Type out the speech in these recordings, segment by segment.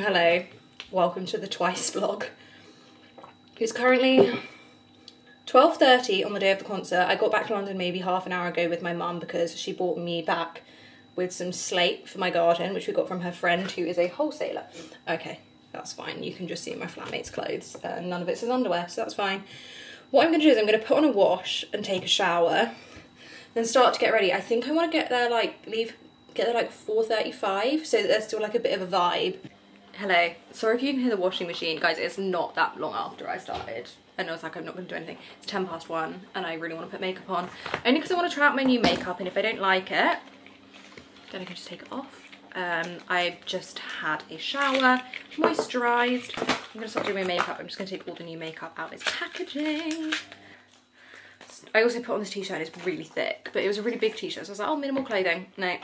Hello, welcome to the Twice vlog. It's currently 12.30 on the day of the concert. I got back to London maybe half an hour ago with my mum because she brought me back with some slate for my garden, which we got from her friend who is a wholesaler. Okay, that's fine. You can just see my flatmate's clothes. Uh, none of it's his underwear, so that's fine. What I'm going to do is I'm going to put on a wash and take a shower, then start to get ready. I think I want to get there, like, leave, get there like 4.35, so there's still like a bit of a vibe. Hello. Sorry if you can hear the washing machine. Guys, it's not that long after I started. And I was like, I'm not going to do anything. It's 10 past 1 and I really want to put makeup on. Only because I want to try out my new makeup and if I don't like it, then I can just take it off. Um, I've just had a shower, moisturised. I'm going to start doing my makeup. I'm just going to take all the new makeup out of its packaging. I also put on this t-shirt it's really thick, but it was a really big t-shirt. So I was like, oh, minimal clothing. No,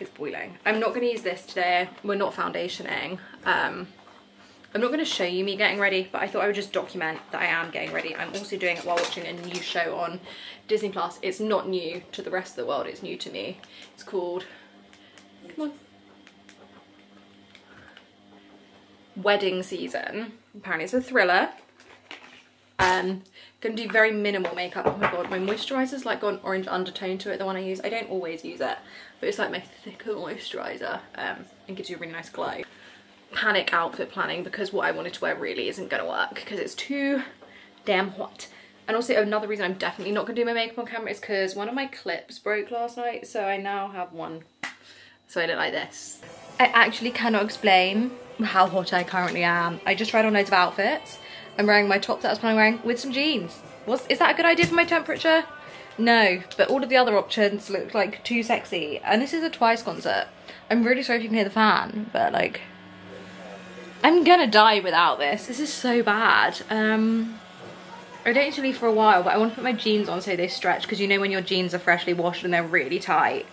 it's boiling. I'm not going to use this today. We're not foundationing. Um, I'm not going to show you me getting ready, but I thought I would just document that I am getting ready. I'm also doing it while watching a new show on Disney Plus. It's not new to the rest of the world. It's new to me. It's called, come on, Wedding Season. Apparently it's a thriller. Um, gonna do very minimal makeup. Oh my god, my moisturizer's like got an orange undertone to it, the one I use. I don't always use it, but it's like my thicker moisturizer um, and gives you a really nice glow. Panic outfit planning because what I wanted to wear really isn't gonna work because it's too damn hot. And also another reason I'm definitely not gonna do my makeup on camera is because one of my clips broke last night, so I now have one. So I look like this. I actually cannot explain how hot I currently am. I just tried on loads of outfits I'm wearing my top that I was planning wearing with some jeans. Was, is that a good idea for my temperature? No, but all of the other options look like too sexy. And this is a Twice concert. I'm really sorry if you can hear the fan, but like, I'm gonna die without this. This is so bad. Um, I don't to leave for a while, but I want to put my jeans on so they stretch because you know when your jeans are freshly washed and they're really tight.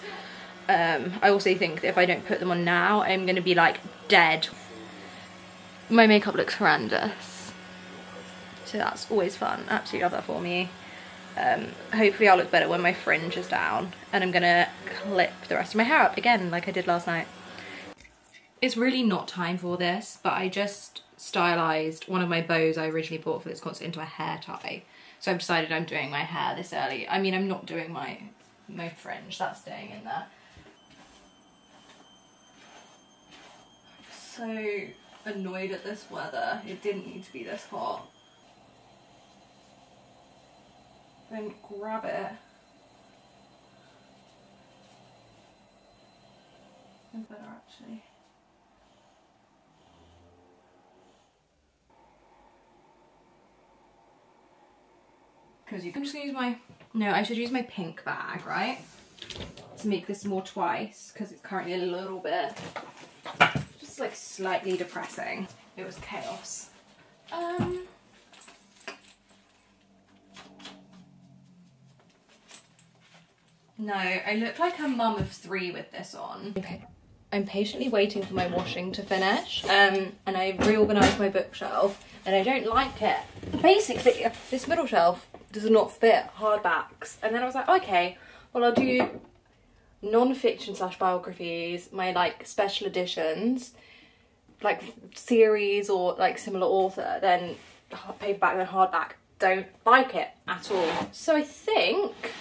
Um, I also think that if I don't put them on now, I'm gonna be like dead. My makeup looks horrendous so that's always fun absolutely love that for me um, hopefully I'll look better when my fringe is down and I'm gonna clip the rest of my hair up again like I did last night. It's really not time for this but I just stylized one of my bows I originally bought for this concert into a hair tie. So I've decided I'm doing my hair this early. I mean I'm not doing my my fringe that's staying in there. I'm so annoyed at this weather. It didn't need to be this hot then grab it and better actually. Because you can just use my, no, I should use my pink bag, right? To make this more twice, because it's currently a little bit, just like slightly depressing. It was chaos. Um, No, I look like a mum of three with this on. Okay. I'm patiently waiting for my washing to finish um, and I've reorganised my bookshelf and I don't like it. Basically, this middle shelf does not fit hardbacks. And then I was like, okay, well I'll do non-fiction slash biographies, my like special editions, like series or like similar author, then paperback, then hardback. Don't like it at all. So I think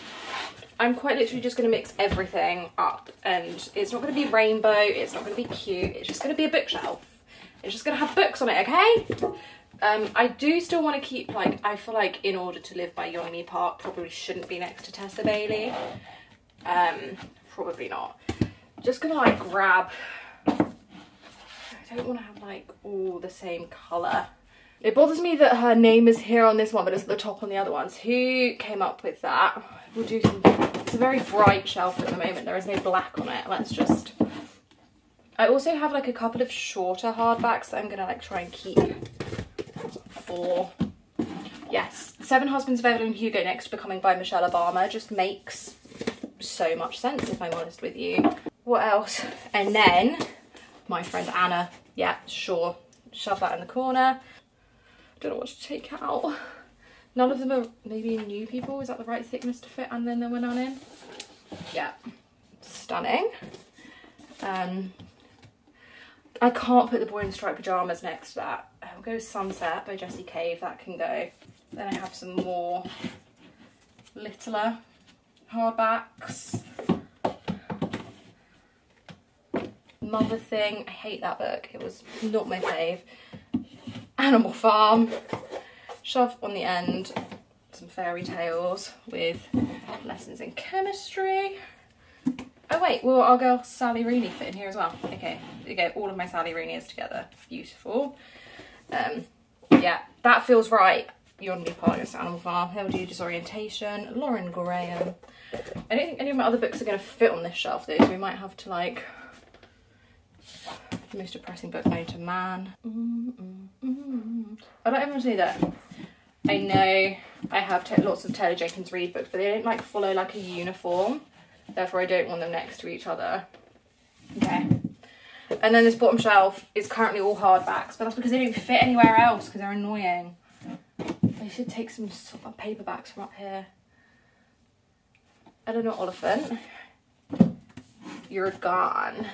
I'm quite literally just going to mix everything up and it's not going to be rainbow, it's not going to be cute, it's just going to be a bookshelf. It's just going to have books on it, okay? Um, I do still want to keep, like, I feel like in order to live by Yeonmi Park probably shouldn't be next to Tessa Bailey. Um, probably not. Just going to, like, grab, I don't want to have, like, all the same colour. It bothers me that her name is here on this one, but it's at the top on the other ones. Who came up with that? We'll do some, it's a very bright shelf at the moment. There is no black on it. Let's just, I also have like a couple of shorter hardbacks that I'm gonna like try and keep for, yes. Seven Husbands of Evelyn Hugo next becoming by Michelle Obama just makes so much sense if I'm honest with you. What else? And then my friend Anna, yeah, sure, shove that in the corner. I don't know what to take out. None of them are maybe new people. Is that the right thickness to fit and then they went on in? Yeah, stunning. Um, I can't put the boy in striped pajamas next to that. I'll go Sunset by Jessie Cave, that can go. Then I have some more littler hardbacks. Mother Thing, I hate that book. It was not my fave. Animal Farm. Shove on the end some fairy tales with lessons in chemistry. Oh wait, well our girl Sally Rooney fit in here as well. Okay, okay, all of my Sally Rooney's together. Beautiful. Um, yeah, that feels right. You're Yonley Partners Animal Farm, do Disorientation, Lauren Graham. I don't think any of my other books are going to fit on this shelf though, so we might have to like the most depressing book known to man. Mm, mm, mm. I don't even say that. I know I have lots of Taylor Jenkins Reid books, but they don't like follow like a uniform. Therefore, I don't want them next to each other. Okay. And then this bottom shelf is currently all hardbacks, but that's because they don't fit anywhere else because they're annoying. I should take some paperbacks from up here. Eleanor Oliphant, you're gone.